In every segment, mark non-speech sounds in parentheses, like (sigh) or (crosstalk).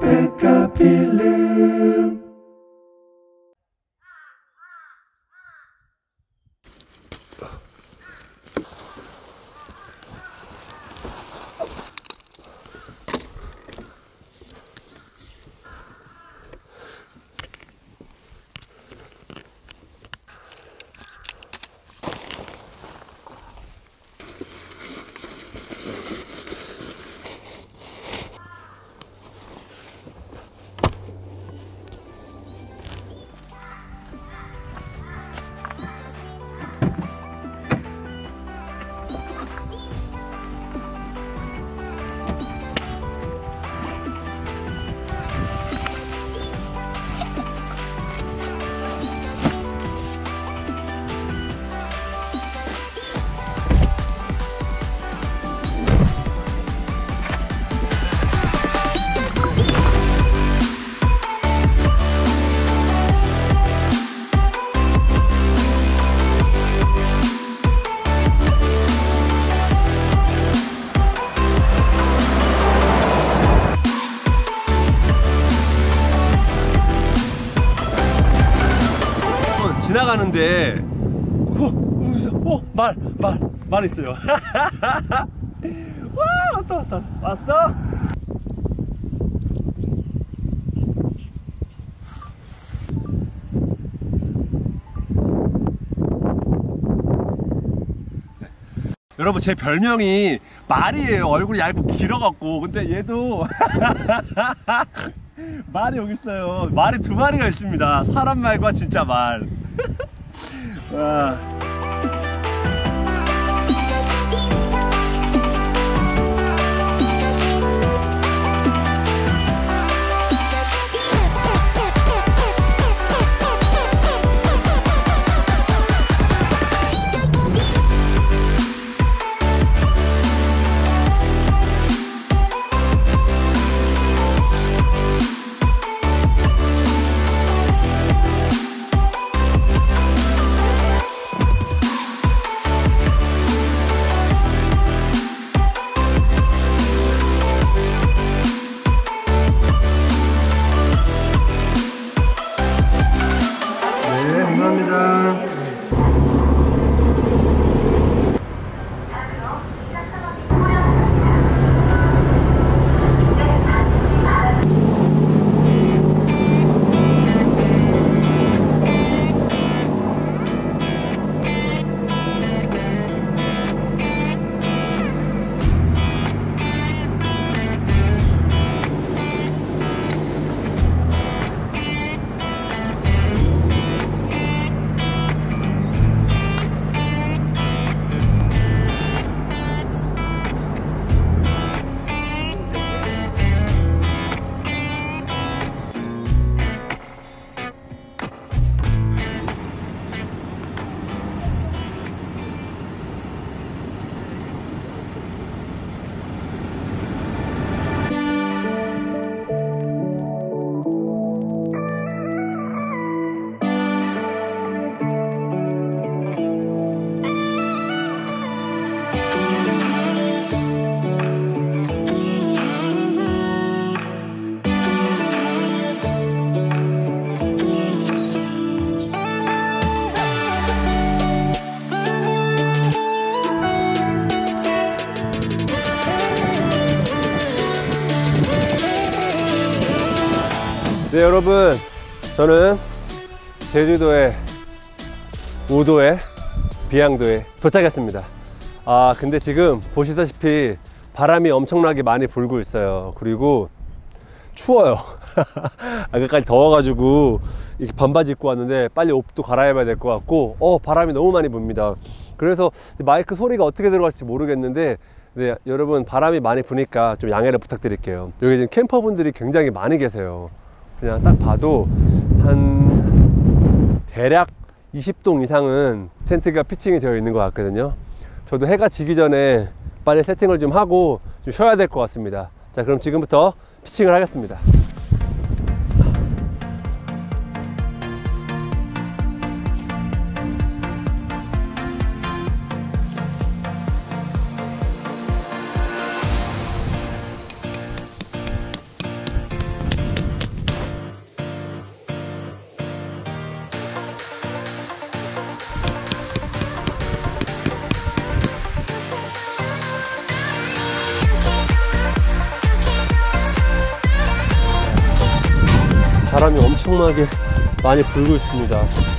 백합 말, 말 있어요. 와, 왔다, 왔다. 왔어? 여러분 제 별명이 말이에요 얼굴이 얇고 길어갖고 근데 얘도 (laughs) 말이 여기 있어요 말이 두 마리가 있습니다 사람 말과 진짜 말 (laughs) 와. 네 여러분. 저는 제주도의 우도에 비양도에 도착했습니다. 아 근데 지금 보시다시피 바람이 엄청나게 많이 불고 있어요. 그리고 추워요. (laughs) 아까까지 더워가지고 이렇게 반바지 입고 왔는데 빨리 옷도 갈아입어야 될 것 같고 어 바람이 너무 많이 붑니다. 그래서 마이크 소리가 어떻게 들어갈지 모르겠는데 네, 여러분 바람이 많이 부니까 좀 양해를 부탁드릴게요. 여기 지금 캠퍼분들이 굉장히 많이 계세요 그냥 딱 봐도 한 대략 20동 이상은 텐트가 피칭이 되어 있는 것 같거든요. 저도 해가 지기 전에 빨리 세팅을 좀 하고 좀 쉬어야 될 것 같습니다. 자 그럼 지금부터 피칭을 하겠습니다 엄청나게 많이 불고 있습니다.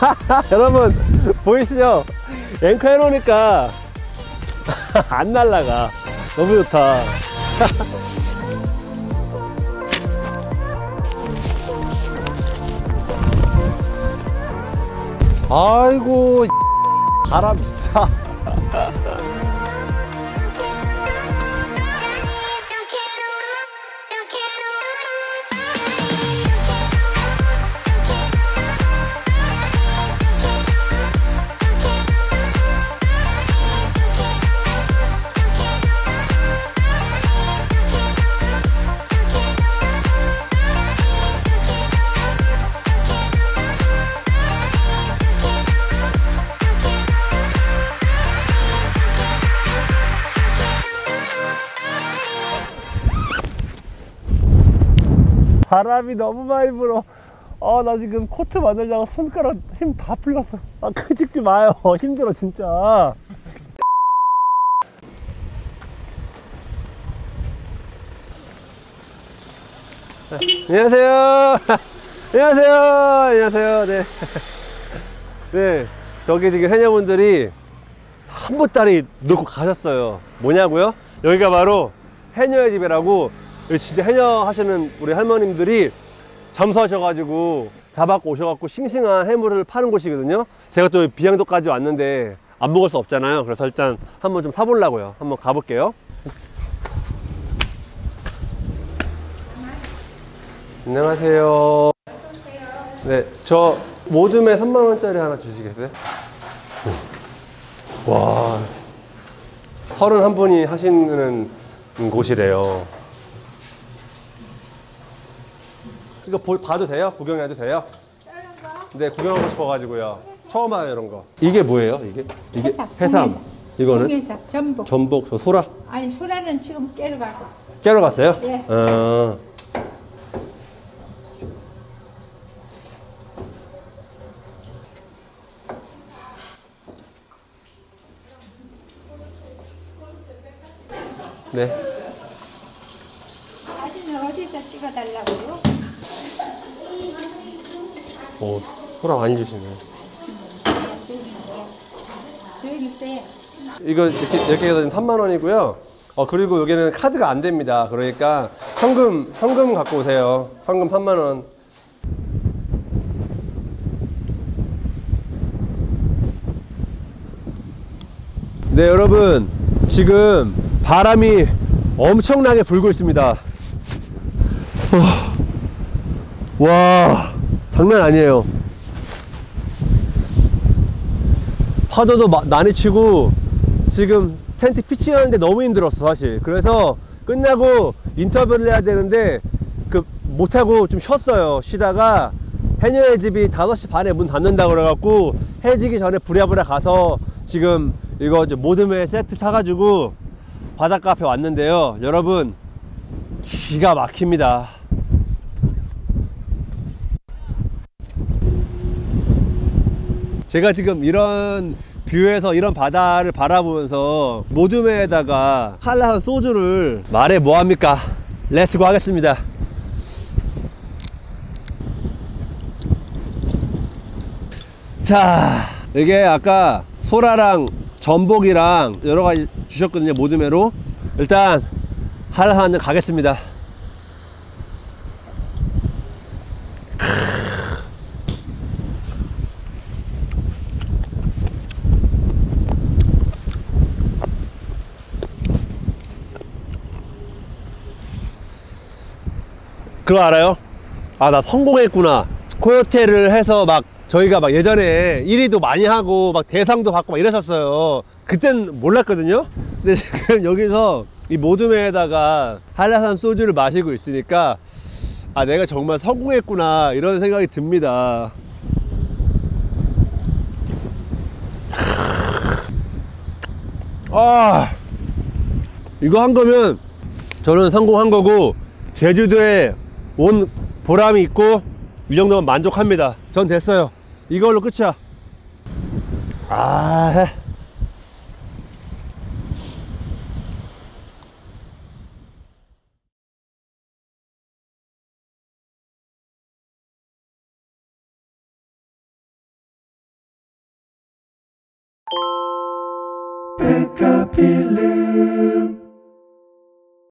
(laughs) 여러분 보이시죠? 앵커 해놓으니까 (laughs) 안 날라가. 너무 좋다. (laughs) 아이고 바람 진짜 바람이 너무 많이 불어. 아, 나 지금 코트 만들려고 손가락 힘 다 풀렸어. 아, 그 찍지 마요. (laughs) 힘들어, 진짜. 안녕하세요. (laughs) 안녕하세요. 안녕하세요. 네. (laughs) 네. 저기 지금 해녀분들이 한 보따리 놓고 가셨어요. 뭐냐고요? 여기가 바로 해녀의 집이라고 여기 진짜 해녀 하시는 우리 할머님들이 잠수하셔가지고 잡아갖고 오셔갖고 싱싱한 해물을 파는 곳이거든요. 제가 또 비양도까지 왔는데 안 먹을 수 없잖아요. 그래서 일단 한번 좀 사보려고요. 한번 가볼게요. 안녕하세요. 네, 저 모듬에 3만 원짜리 하나 주시겠어요? 와, 31분이 하시는 곳이래요. 이거 보- 봐도 돼요? 구경해도 돼요? 네, 구경하고 싶어가지고요. 처음 봐요, 이런 거. 이게 뭐예요, 이게? 이게 해삼, 해삼. 이거는? 홍해삼, 전복. 전복, 저 소라. 아니 소라는 지금 깨러 가고. 깨러 갔어요? 예. 어. 네. 사진을 어디다 찍어달라고요? 오, 소라 많이 주시네. 조용히 있어요. 이거 이렇게, 이렇게 해서 3만 원이고요. 어, 그리고 여기는 카드가 안 됩니다. 그러니까 현금, 현금 갖고 오세요. 현금 3만 원. 네, 여러분. 지금 바람이 엄청나게 불고 있습니다. 와, 와, 장난 아니에요. 파도도 마- 많이 치고 지금 텐트 피칭하는데 너무 힘들었어 사실. 그래서 끝나고 인터뷰를 해야 되는데 그 못하고 좀 쉬었어요. 쉬다가 해녀의 집이 5시 반에 문 닫는다 그래갖고 해지기 전에 부랴부랴 가서 지금 이거 모듬회 세트 사가지고 바닷가 앞에 왔는데요. 여러분 기가 막힙니다 제가 지금 이런 뷰에서 이런 바다를 바라보면서 모둠에다가 한라산 소주를 말해 뭐합니까? Let's go 하겠습니다. 자 이게 아까 소라랑 전복이랑 여러 가지 주셨거든요 모둠회로. 일단 한라산을 가겠습니다 그거 알아요? 아, 나 성공했구나. 코요테를 해서 막 저희가 막 예전에 1위도 많이 하고 막 대상도 받고 막 이랬었어요. 그땐 몰랐거든요? 근데 지금 (laughs) 여기서 이 모둠에다가 한라산 소주를 마시고 있으니까 아, 내가 정말 성공했구나. 이런 생각이 듭니다. 아, 이거 한 거면 저는 성공한 거고 제주도에 온 보람이 있고 이 정도면 만족합니다. 전 됐어요. 이걸로 끝이야. 아,